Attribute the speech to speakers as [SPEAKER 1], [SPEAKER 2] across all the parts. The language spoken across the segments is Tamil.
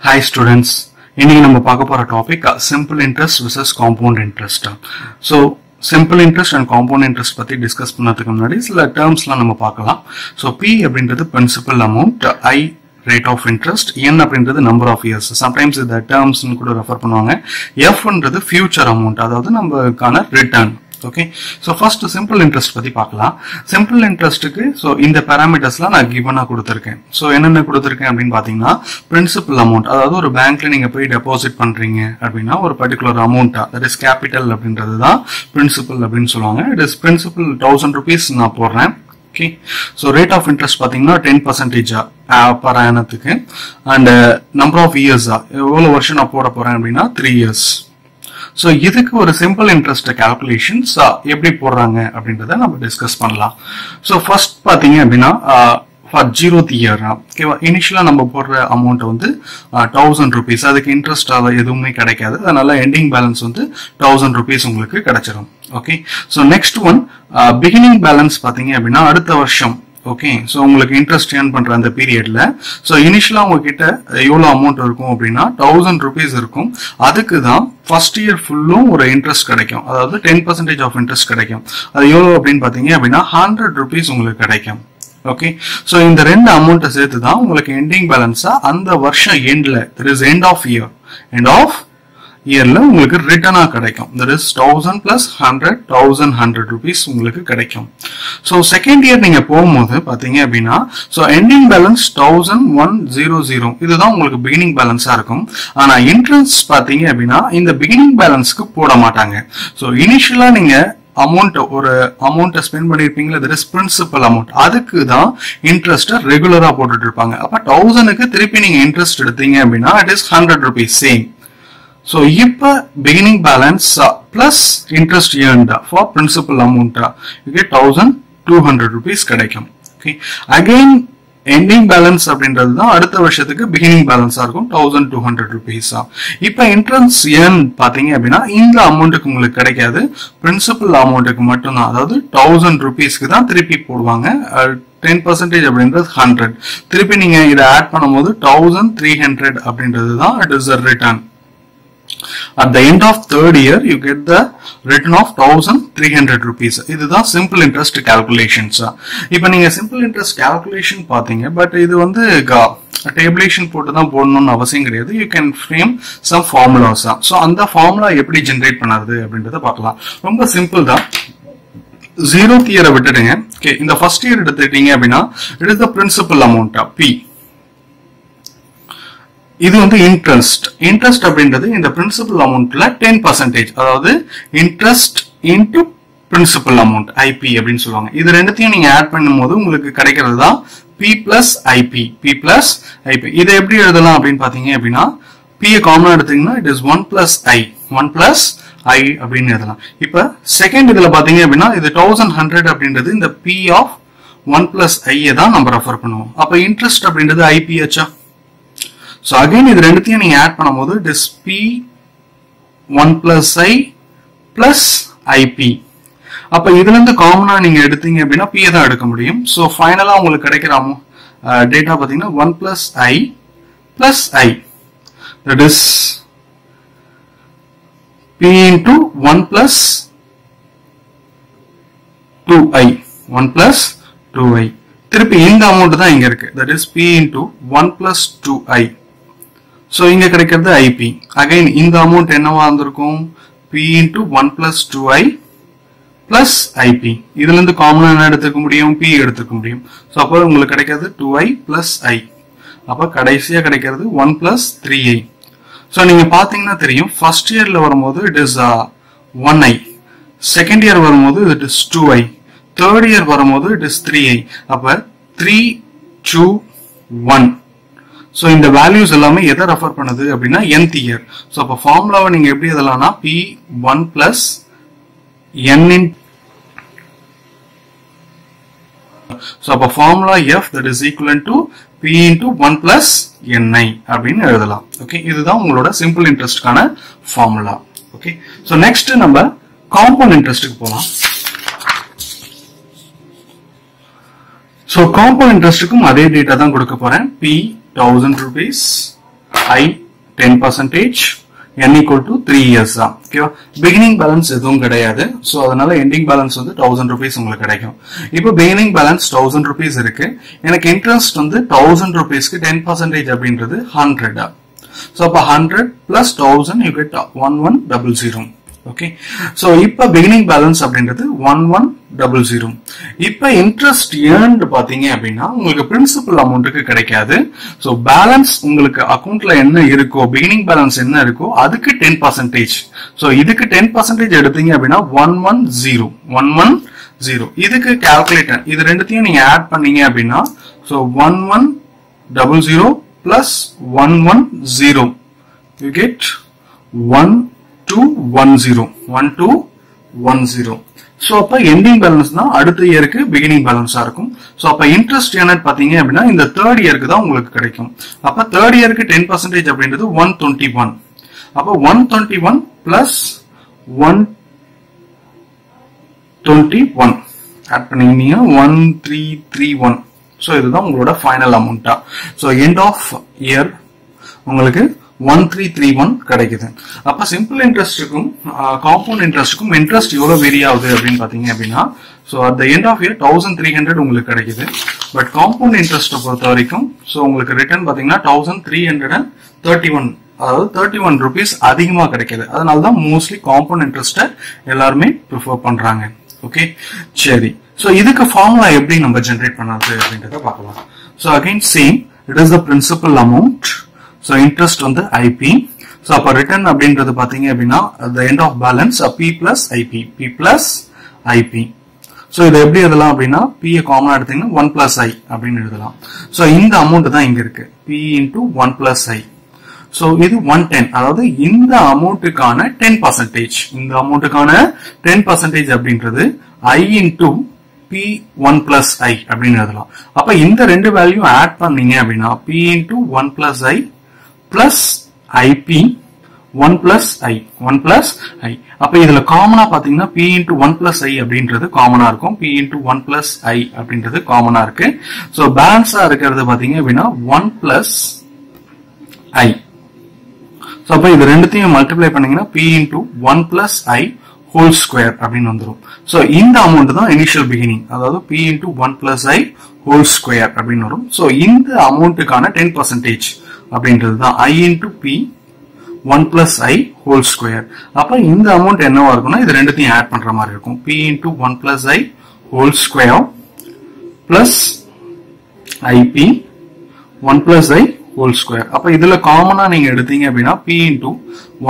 [SPEAKER 1] ஹாய் ஸ்டூடெண்ட்ஸ் இன்னைக்கு நம்ம பார்க்க போற topic simple interest versus compound interest so simple interest and compound interest பத்தி டிஸ்கஸ் பண்ணதுக்கு முன்னாடி சில டேர்ம்ஸ்லாம் நம்ம பார்க்கலாம். ஸோ பி அப்படின்றது principal amount I rate of interest N அப்படின்றது நம்பர் ஆஃப் இயர்ஸ் சம்டைம்ஸ் இந்த டேர்ம்ஸ் கூட ரெஃபர் பண்ணுவாங்க. எஃப்ன்றது ஃபியூச்சர் அமௌண்ட் அதாவது நம்மக்கான return okay so first simple interest பத்தி பார்க்கலாம். சிம்பிள் இன்ட்ரெஸ்ட்டுக்கு ஸோ இந்த பேராமீட்டர்ஸ்லாம் நான் கிவனா கொடுத்துருக்கேன். ஸோ என்னென்ன கொடுத்துருக்கேன் அப்படின்னு பார்த்தீங்கன்னா பிரின்சிபல் அமௌண்ட் அதாவது ஒரு பேங்க்ல நீங்க போய் டெபாசிட் பண்றீங்க அப்படின்னா ஒரு பர்டிகுலர் அமௌண்ட்டா தட் இஸ் கேபிட்டல் அப்படின்றது தான் பிரின்சிபல் அப்படின்னு சொல்லுவாங்க. It is principal thousand rupees நான் போடுறேன் okay so rate of interest பார்த்தீங்கன்னா டென் பர்சன்டேஜா பர் ஆனத்துக்கு அண்ட் நம்பர் ஆஃப் இயர்ஸா எவ்வளோ வருஷம் நான் போட போறேன் அப்படின்னா த்ரீ இயர்ஸ் ஸோ இதுக்கு ஒரு சிம்பிள் இன்ட்ரெஸ்ட் கால்குலேஷன்ஸ் எப்படி போடுறாங்க அப்படின்றத நம்ம டிஸ்கஸ் பண்ணலாம். ஸோ ஃபர்ஸ்ட் பார்த்தீங்க அப்படின்னா ஃபார் ஜீரோத் இயர் ஓகேவா இனிஷியலாக நம்ம போடுற அமௌண்ட் வந்து uh, தௌசண்ட் ருபீஸ் அதுக்கு இன்ட்ரெஸ்ட் எதுவுமே கிடைக்காது. அதனால எண்டிங் பேலன்ஸ் வந்து தௌசண்ட் ருபீஸ் உங்களுக்கு கிடைச்சிடும் okay so next one beginning balance பார்த்தீங்க அப்படின்னா அடுத்த வருஷம் ஓகே ஸோ உங்களுக்கு இன்ட்ரெஸ்ட் ஏர்ன் பண்ற அந்த பீரியட்ல ஸோ இனிஷியலா உங்ககிட்ட எவ்வளோ அமௌண்ட் இருக்கும் அப்படின்னா தௌசண்ட் ருபீஸ் இருக்கும். அதுக்கு தான் ஃபர்ஸ்ட் இயர் ஃபுல்லும் ஒரு இன்ட்ரெஸ்ட் கிடைக்கும். அதாவது டென் பர்சன்டேஜ் ஆஃப் இன்ட்ரெஸ்ட் கிடைக்கும். அது எவ்வளோ அப்படின்னு பார்த்தீங்க அப்படின்னா ஹண்ட்ரட் ருபீஸ் உங்களுக்கு கிடைக்கும். ஓகே ஸோ இந்த ரெண்டு அமௌண்ட்டை சேர்த்து தான் உங்களுக்கு எண்டிங் பேலன்ஸா அந்த வருஷம் எண்ட்ல there is end of year end of இயரில் உங்களுக்கு ரிட்டனாக கிடைக்கும். That is thousand plus hundred thousand hundred rupees உங்களுக்கு கிடைக்கும். ஸோ செகண்ட் இயர் நீங்கள் போகும்போது பார்த்தீங்க அப்படின்னா so ending balance thousand one zero zero இதுதான் உங்களுக்கு பிகினிங் பேலன்ஸாக இருக்கும். ஆனால் இன்ட்ரெஸ்ட் பார்த்தீங்க அப்படின்னா இந்த பிகினிங் பேலன்ஸ்க்கு போட மாட்டாங்க. ஸோ இனிஷியலாக நீங்கள் அமௌண்ட் ஒரு அமௌண்ட்டை ஸ்பெண்ட் பண்ணியிருப்பீங்களா தட் இஸ் பிரின்சிபல் அமௌண்ட் அதுக்கு தான் இன்ட்ரெஸ்ட்டை ரெகுலராக போட்டுட்டு இருப்பாங்க. அப்போ தௌசண்ட்க்கு திருப்பி நீங்கள் இன்ட்ரெஸ்ட் எடுத்தீங்க அப்படின்னா it is hundred rupees same so இப்போ beginning balance plus interest earned for principal amount okay thousand two hundred rupees கிடைக்கும். ஓகே அகைன் என்டிங் பேலன்ஸ் அப்படின்றது தான் அடுத்த வருஷத்துக்கு பிகினிங் பேலன்ஸாக இருக்கும் தௌசண்ட் டூ ஹண்ட்ரட் ருபீஸா இப்போ இன்ட்ரெஸ்ட் ஏர்ன் பாத்தீங்க அப்படின்னா இந்த அமௌண்ட்டுக்கு உங்களுக்கு கிடைக்காது. பிரின்சிபல் அமௌண்ட்டுக்கு மட்டும்தான் அதாவது தௌசண்ட் ருபீஸ்க்கு தான் திருப்பி போடுவாங்க. டென் பர்சன்டேஜ் அப்படின்றது ஹண்ட்ரட் திருப்பி நீங்கள் இதை ஆட் பண்ணும்போது தௌசண்ட் த்ரீ ஹண்ட்ரட் அப்படின்றது தான் it is a return at the end of third year you get the return of 1300 rupees. இதுதான் simple interest calculations. இப்போ நீங்க simple interest calculation பார்த்தீங்க பட் இது வந்து டேபிளேஷன் போட்டு தான் போடணும்னு அவசியம் கிடையாது. You can frame some formulas தான் ஸோ அந்த ஃபார்முலா எப்படி ஜென்ரேட் பண்ணுறது அப்படின்றத பார்க்கலாம். ரொம்ப சிம்பிள் தான். ஜீரோ இயரை விட்டுடுங்க. ஓகே இந்த ஃபர்ஸ்ட் இயர் எடுத்துட்டீங்க அப்படின்னா it is the principal amount P இது வந்து இன்ட்ரெஸ்ட் இன்ட்ரெஸ்ட் அப்படின்றது இந்த பிரின்சிபல் அமௌண்ட்ல டென் பர்சன்டேஜ் அதாவது interest into principal amount IP அப்படின்னு சொல்லுவாங்க. இது ரெண்டுத்தையும் நீங்க ஆட் பண்ணும்போது உங்களுக்கு கிடைக்கிறது தான் P plus IP P plus IP இதை எப்படி எழுதலாம் அப்படின்னு பாத்தீங்க அப்படின்னா பி காமனா எடுத்தீங்கன்னா it is one plus I one plus I அப்படின்னு எழுதலாம். இப்ப செகண்ட் இதுல பாத்தீங்க அப்படின்னா இது தௌசண்ட் ஹண்ட்ரட் அப்படின்றது இந்த பி ஆஃப் ஒன் பிளஸ் ஐயை தான் நம்ம ரெஃபர் பண்ணுவோம். அப்ப இன்ட்ரெஸ்ட் அப்படின்றது ஐபி ஸோ அகைன் இது ரெண்டுத்தையும் நீங்க ஆட் பண்ணும்போது it is P one plus I plus IP அப்ப இதுல இருந்து காமனா நீங்க எடுத்தீங்க அப்படின்னா பி தான் எடுக்க முடியும். ஸோ ஃபைனலா உங்களுக்கு கிடைக்கிற டேட்டா பாத்தீங்கன்னா one plus I plus I that is P into one plus two I one plus two I திருப்பி இந்த அமௌண்ட் தான் இங்க இருக்கு. That is P into one plus two I so இங்க கிடைக்கிறது ஐபி அகைன் இந்த அமௌண்ட் என்னவா இருந்திருக்கும்? P into one plus two I plus IP இதுல இருந்து காமனா என்ன எடுத்துக்க முடியும்? பி எடுத்துக்க முடியும். ஸோ அப்போ உங்களுக்கு கிடைக்கிறது டூ ஐ பிளஸ் ஐ அப்போ கடைசியா கிடைக்கிறது one plus three I so நீங்க பாத்தீங்கன்னா தெரியும். ஃபர்ஸ்ட் இயர்ல வரும்போது it is one I second year வரும்போது it is two I third year வரும்போது இட் இஸ் த்ரீ ஐ அப்ப த்ரீ டூ ஒன் ஸோ இந்த வேல்யூஸ் எல்லாமே எதை ரெஃபர் பண்ணுது அப்படின்னா என்த் இயர் ஸோ அப்போ ஃபார்முலாவை நீங்க எப்படி எதலாம்னா P one plus N in so அப்போ formula F that is equal to P into one plus N I அப்படின்னு எழுதலாம். ஓகே இதுதான் உங்களோட சிம்பிள் இன்ட்ரெஸ்ட்கான ஃபார்முலா ஓகே ஸோ நெக்ஸ்ட் நம்ம காம்பவுண்ட் இன்ட்ரெஸ்ட்டுக்கு போகலாம் ஸோ காம்பவுண்ட் இன்ட்ரெஸ்ட்டுக்கும் அதே டேட்டா தான் கொடுக்க போறேன். P thousand rupees I ten percentage n equal to three years தான். ஓகேவா பிகினிங் பேலன்ஸ் எதுவும் கிடையாது. ஸோ அதனால எண்டிங் பேலன்ஸ் வந்து தௌசண்ட் ருபீஸ் உங்களுக்கு கிடைக்கும். இப்போ பிகினிங் பேலன்ஸ் தௌசண்ட் ருபீஸ் இருக்கு. எனக்கு இன்ட்ரெஸ்ட் வந்து தௌசண்ட் ருபீஸ்க்கு டென் பர்சன்டேஜ் அப்படின்றது ஹண்ட்ரட் ஸோ அப்போ hundred plus thousand you get one one double zero okay so இப்போ பிகினிங் பேலன்ஸ் அப்படின்றது ஒன் ஒன் டபுள் ஜீரோ இப்போ இன்ட்ரெஸ்ட் ஏர்ன்டு பார்த்தீங்க அப்படின்னா உங்களுக்கு பிரின்சிபல் அமௌண்ட்டுக்கு கிடைக்காது. ஸோ பேலன்ஸ் உங்களுக்கு அக்கௌண்ட்ல என்ன இருக்கோ பிகினிங் பேலன்ஸ் என்ன இருக்கோ அதுக்கு டென் பர்சன்டேஜ் ஸோ இதுக்கு டென் பர்சன்டேஜ் எடுத்தீங்க அப்படின்னா one one zero one one zero இதுக்கு கால்குலேட்டர் இது ரெண்டுத்தையும் நீங்க ஆட் பண்ணீங்க அப்படின்னா so one one double zero plus one one zero you get one two one zero one two one zero so அப்போ எண்டிங் பேலன்ஸ் தான் அடுத்த இயருக்கு பிகினிங் பேலன்ஸா இருக்கும். ஸோ அப்போ இன்ட்ரெஸ்ட் என்னன்னு பார்த்தீங்க அப்படின்னா இந்த தேர்ட் இயருக்கு தான் உங்களுக்கு கிடைக்கும். அப்போ தேர்ட் இயருக்கு டென் பர்சன்டேஜ் அப்படின்றது ஒன் டுவெண்ட்டி ஒன் அப்போ one twenty one plus one twenty one add பண்ணீங்கன்னா one three three one so இதுதான் உங்களோட ஃபைனல் அமௌண்ட்டா ஸோ எண்ட் ஆஃப் இயர் உங்களுக்கு ஒன் த்ரீ த்ரீ ஒன் கிடைக்குது. அப்ப சிம்பிள் இன்ட்ரெஸ்ட்டுக்கும் காம்பவுண்ட் இன்ட்ரெஸ்ட்டுக்கும் இன்ட்ரெஸ்ட் எவ்வளவு வேரி ஆகுது அப்படின்னு பாத்தீங்க அப்படின்னா so at the end of year thousand three hundred உங்களுக்கு கிடைக்குது. பட் காம்பவுண்ட் இன்ட்ரெஸ்ட்டை பொறுத்த வரைக்கும் ஸோ உங்களுக்கு ரிட்டர்ன் பாத்தீங்கன்னா thousand three hundred and thirty one அதாவது தேர்ட்டி ஒன் ருபீஸ் அதிகமா கிடைக்குது. அதனால தான் மோஸ்ட்லி காம்பவுண்ட் இன்ட்ரெஸ்ட்டை எல்லாருமே ப்ரிஃபர் பண்றாங்க. ஓகே சரி. ஸோ இதுக்கு ஃபார்முலா எப்படி நம்ம ஜென்ரேட் பண்ணாது அப்படின்றத பார்க்கலாம். So again same it is the principal amount so interest வந்து ஐபி ஸோ அப்போ ரிட்டர்ன் அப்படின்றது பார்த்தீங்க அப்படின்னா the end of balance P plus IP P plus IP so இது எப்படி எழுதலாம் அப்படின்னா பிஏ காமனா எடுத்தீங்கன்னா ஒன் பிளஸ் ஐ அப்படின்னு எழுதலாம். ஸோ இந்த அமௌண்ட் தான் இங்க இருக்கு. P into one plus I so இது ஒன் டென் அதாவது இந்த அமௌண்ட்டுக்கான டென் பர்சன்டேஜ் இந்த அமௌண்ட்டுக்கான டென் பர்சன்டேஜ் அப்படின்றது I into P one plus I அப்படின்னு எழுதலாம். அப்ப இந்த ரெண்டு வேல்யூ ஆட் பண்ணீங்க அப்படின்னா P into one plus I plus IP one plus I one plus I அப்ப இதுல காமனா பாத்தீங்கன்னா P into one plus I அப்படின்றது காமனா இருக்கும். P into one plus I அப்படின்றது காமனா இருக்கு. ஸோ பேலன்ஸா இருக்கிறது பாத்தீங்க அப்படின்னா ஒன் பிளஸ் ஐ ஸோ அப்போ இது ரெண்டுத்தையும் மல்டிப்ளை பண்ணீங்கன்னா P into one plus I whole square அப்படின்னு வந்துடும் ஸோ இந்த அமௌண்ட் தான் இனிஷியல் பிகினிங் அதாவது P into one plus I whole square அப்படின்னு வரும். ஸோ இந்த அமௌண்ட்டுக்கான டென் பர்சன்டேஜ் அப்படின்றது தான் I into P one plus I whole square அப்ப இந்த அமௌண்ட் என்னவா இருக்கும்னா இது ரெண்டுத்தையும் ஆட் பண்ற மாதிரி இருக்கும். P into one plus I whole square plus IP one plus I whole square அப்ப இதுல காமனா நீங்க எடுத்தீங்க அப்படின்னா P into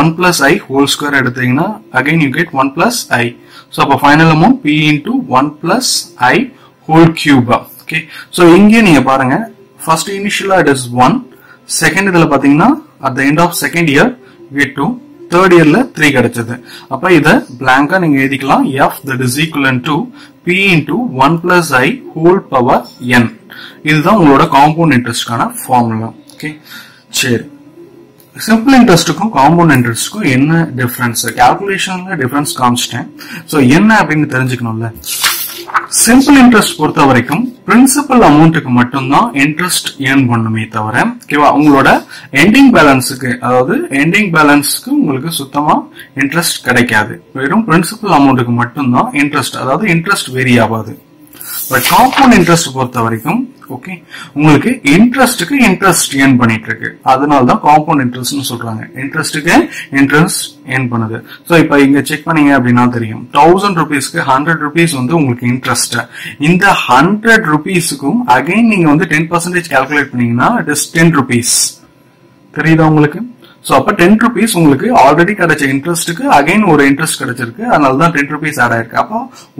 [SPEAKER 1] one plus I whole square எடுத்தீங்கன்னா again you get one plus I so அப்போ final amount P into one plus I whole cube okay so இங்கே நீங்க பாருங்க. ஃபர்ஸ்ட் இனிஷியலா இட் இஸ் ஒன் செகண்ட் இதுல பாத்தீங்கன்னா at the end of second year get two third இயர்ல த்ரீ கிடைச்சது. அப்ப இத பிளாங்கா நீங்க எழுதிக்கலாம். F that is equal to P into one plus I whole power N இதுதான் உங்களோட காம்பவுண்ட் இன்ட்ரெஸ்ட்கான ஃபார்முலா ஓகே சரி. சிம்பிள் இன்ட்ரெஸ்ட்டுக்கும் காம்பவுண்ட் இன்ட்ரெஸ்ட்டுக்கும் என்ன டிஃபரன்ஸ் கால்குலேஷன்ல டிஃபரன்ஸ் காமிச்சிட்டேன். ஸோ என்ன அப்படின்னு தெரிஞ்சுக்கணும்ல? சிம்பிள் இன்ட்ரெஸ்ட் பொறுத்த வரைக்கும் பிரின்சிபல் அமௌண்ட்டுக்கு மட்டும்தான் இன்ட்ரெஸ்ட் ஏர்ன் பண்ணுமே தவிர ஓகேவா உங்களோட எண்டிங் பேலன்ஸுக்கு அதாவது எண்டிங் பேலன்ஸுக்கு உங்களுக்கு சுத்தமா இன்ட்ரெஸ்ட் கிடைக்காது. வெறும் பிரின்சிபல் அமௌண்ட்டுக்கு மட்டும்தான் இன்ட்ரெஸ்ட் அதாவது இன்ட்ரெஸ்ட் வேரி ஆகாது. பட் காம்பவுண்ட் இன்ட்ரெஸ்ட் பொறுத்த வரைக்கும் ஓகே உங்களுக்கு இன்ட்ரெஸ்ட்டுக்கு இன்ட்ரெஸ்ட் ஏர்ன் பண்ணிட்டு இருக்கு அதனால தான் காம்பவுண்ட் இன்ட்ரெஸ்ட்னு சொல்றாங்க. இன்ட்ரெஸ்ட்டுக்கு இன்ட்ரெஸ்ட் ஏர்ன் பண்ணுது. ஸோ இப்போ இங்க செக் பண்ணீங்க அப்படின்னா தெரியும். தௌசண்ட் ருபீஸ்க்கு ஹண்ட்ரட் ருபீஸ் வந்து உங்களுக்கு இன்ட்ரெஸ்ட் இந்த ஹண்ட்ரட் ருபீஸுக்கும் அகைன் நீங்க வந்து டென் பர்சன்டேஜ் கால்குலேட் பண்ணீங்கன்னா இட் இஸ் டென் ருபீஸ் தெரியுதா உங்களுக்கு? ஸோ அப்போ டென் ருபீஸ் உங்களுக்கு ஆல்ரெடி கிடைச்ச இன்ட்ரெஸ்ட்டுக்கு அகைன் ஒரு இன்ட்ரெஸ்ட் கிடைச்சிருக்கு. அதனால தான் டென் ருபீஸ் ஆட் ஆயிருக்கு. அப்போ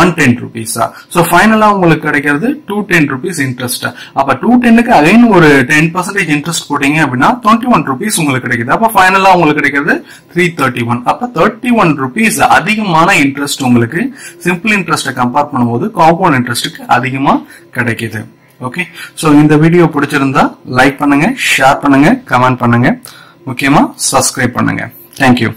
[SPEAKER 1] ஒன் டென் ருபீஸா ஸோ ஃபைனலாக உங்களுக்கு கிடைக்கிறது டூ டென் ருபீஸ் இன்ட்ரெஸ்ட் அப்போ டூ டென்னுக்கு அகைன் ஒரு டென் பர்சன்டேஜ் இன்ட்ரெஸ்ட் போட்டீங்க அப்படின்னா டுவெண்ட்டி ஒன் ருபீஸ் உங்களுக்கு கிடைக்குது. அப்போ ஃபைனலாக உங்களுக்கு கிடைக்கிறது த்ரீ தேர்ட்டி ஒன் அப்போ தேர்ட்டி ஒன் ருபீஸ் அதிகமான இன்ட்ரெஸ்ட் உங்களுக்கு சிம்பிள் இன்ட்ரெஸ்ட்டை கம்பேர் பண்ணும்போது காம்பவுண்ட் இன்ட்ரெஸ்ட்டுக்கு அதிகமாக கிடைக்குது. ஓகே ஸோ இந்த வீடியோ பிடிச்சிருந்தா லைக் பண்ணுங்க ஷேர் பண்ணுங்க கமெண்ட் பண்ணுங்க. முக்கியமாக சப்ஸ்கிரைப் பண்ணுங்க. தேங்க்யூ